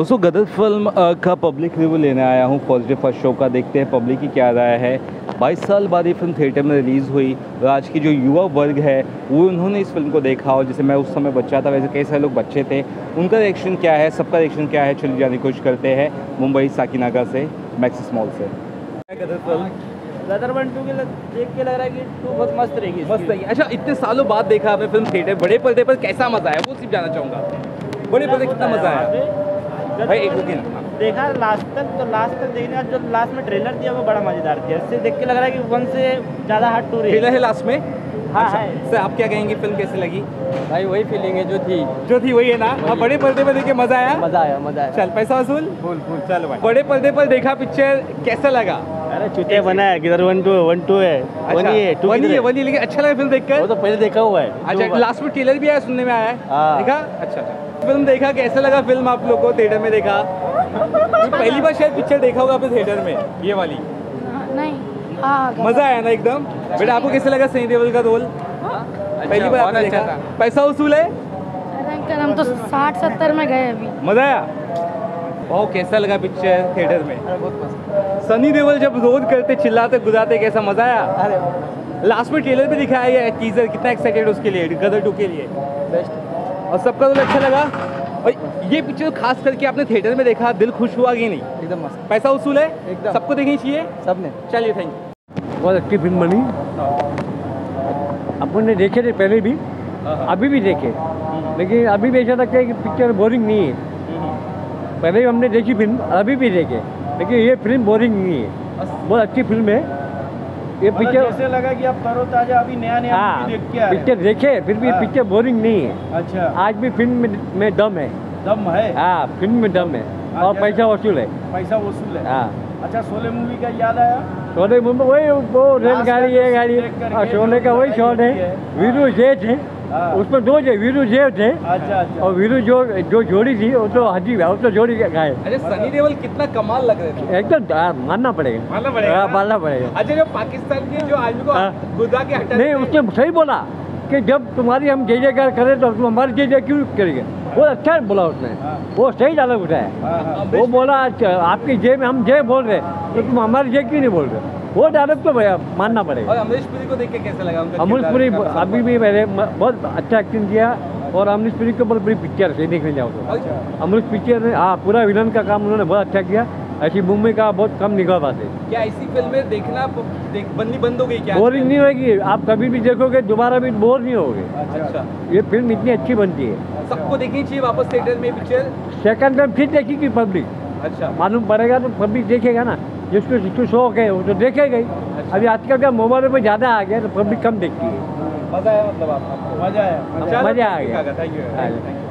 दोस्तों गदर फ़िल्म का public review लेने आया हूँ। फ़र्स्ट डे फ़र्स्ट शो का देखते हैं। पब्लिक की क्या राय है? 22 साल बाद ये फ़िल्म थिएटर में रिलीज़ हुई और आज की जो युवा वर्ग है वो उन्होंने इस फ़िल्म को देखा और जैसे मैं उस समय बच्चा था। वैसे कई सारे लोग बच्चे थे। उनका रिएक्शन क्या है? सबका रिएक्शन क्या है? चलिए जाने की कोशिश करते हैं मुंबई साकीनागा से मैक्सिस मॉल से। Gadar film. Gadar one two के लग- देख के लग रहा है कि टू बहुत मस्त रहेगी मस्त है अच्छा इतने सालों बाद देखा आपने फ़िल्म थिएटर बड़े पर्दे पर कैसा मज़ा आया? वो सिर्फ़ जाना चाहूँगा। बड़े पर्दे कितना मज़ा आया? भाई एक सेकेंड हाँ। देखा लास्ट तक तो लास्ट तक देखने का जो लास्ट में ट्रेलर दिया वो बड़ा मज़ेदार दिया इससे देख के लग रहा है कि वन से ज़्यादा हार्ड टू रही। ट्रेलर है लास्ट में? हाँ, अच्छा, सर आप क्या कहेंगे फ़िल्म कैसी लगी? भाई वही फीलिंग है जो थी। जो थी वही है ना? अब बड़े पर्दे पर देखे मज़ा आया? मज़ा आया मज़ा आया। चल पैसा वसूल? फुल फुल चल भाई। बड़े पर्दे पर देखा पिक्चर कैसा लगा? अरे चुतिया बना है किधर वन टू वन टू है। वन ही है टू वनी है? है? वनी लेकिन अच्छा लगा फ़िल्म वो देखकर तो पहले देखा हुआ है अच्छा लास्ट में ट्रेलर भी आया सुनने में आया है। हाँ। देखा? अच्छा अच्छा। फ़िल्म देखा? कैसा लगा फ़िल्म आप लोग को? थिएटर में देखा? पहली बार शायद पिक्चर देखा होगा आपने थिएटर में ये वाली। नहीं हाँ मज़ा आया ना एकदम? बेटा आपको कैसे लगा सनी देओल का रोल? पहली बार आपने देखा। पैसा वसूल है? हम तो साठ सत्तर में गए अभी। मज़ा आया? भाव कैसा लगा पिक्चर थिएटर में? बहुत सनी देवल जब रोड करते चिल्लाते गुदाते कैसा मज़ा आया? लास्ट में ट्रेलर भी दिखाया गया टीजर कितना एक्साइटेड उसके लिए गदर टू के लिए। बेस्ट और सबका रोल अच्छा लगा। और ये पिक्चर खास करके आपने थिएटर में देखा दिल खुश हुआ कि नहीं? एकदम मस्त। पैसा वसूल है? एकदम। सबको देखनी चाहिए? सबने। चलिए थैंक यू बहुत अच्छी फ़िल्म बनी। अपन ने देखे थे पहले भी अभी भी देखे। लेकिन अभी भी ऐसा लगता है कि पिक्चर बोरिंग नहीं है। पहले भी हमने देखी फ़िल्म अभी भी देखे। लेकिन ये फ़िल्म बोरिंग नहीं है। बहुत अच्छी फ़िल्म है। ये मतलब पिक्चर ऐसे लगा कि आप तरोताजा अभी नया नया हाँ देख के पिक्चर देखे फिर भी हाँ। पिक्चर बोरिंग नहीं है। अच्छा। आज भी फ़िल्म में, में दम है। दम है? हाँ फ़िल्म में दम है। हाँ, और पैसा वसूल है। पैसा वसूल है। हाँ। अच्छा शोले मूवी का याद आया? शोले मूवी वही वो रेलगाड़ी है गाड़ी। सोले और शोले का वही शॉट है। वीरू जेठ है हाँ। उसमें दो जे वीरू जेठ थे। अच्छा अच्छा। और वीरू जो जो जोड़ी थी वो तो हजी वो तो जोड़ी गाय अरे सनी देओल कितना कमाल लग रहे थे। एकदम हाँ, मानना पड़ेगा। मानना पड़ेगा हाँ, मानना पड़ेगा। अच्छा जो पाकिस्तान के जो आदमी को हाँ। गुदा के हटा नहीं उसने सही बोला कि जब तुम्हारी हम जय जयकार करें तो तुम हमारी जय जय क्यों करेंगे? वो अच्छा बोला उसने। हाँ। वो सही डायलॉग उठाया। हाँ, हाँ। वो बोला "अच्छा, आपकी जय में हम जय बोल रहे तो तुम हमारी जय क्यों नहीं बोल रहे? वो डायलॉग तो भैया मानना पड़ेगा। और अमरीश पुरी को देख के कैसा लगा अमरीश पुरी अभी भी मैंने बहुत अच्छा एक्टिंग किया और अमरीश पुरी के ऊपर बड़ी पिक्चर है देखने जाओ तो। अमरीश पिक्चर ने हाँ पूरा विलन का काम उन्होंने बहुत अच्छा किया। ऐसी मुंबई का बहुत कम निकल पाते। क्या ऐसी फ़िल्में देखना देख बननी बंद हो गई क्या? बोरिंग नहीं होगी। आप कभी भी देखोगे दोबारा भी बोर नहीं होगे। अच्छा। ये फ़िल्म इतनी अच्छी बनती है। सबको देखनी चाहिए वापस थिएटर में पिक्चर सेकंड टाइम फिर देखेगी पब्लिक अच्छा। मालूम पड़ेगा तो पब्लिक देखेगा ना। जिसको जिसको शौक है वो तो देखेगा ही अभी आजकल का मोबाइल में ज़्यादा आ गया तो पब्लिक कम देखती है। मज़ा आया मतलब आपको। मज़ा आया। मज़ा आ गया। Thank you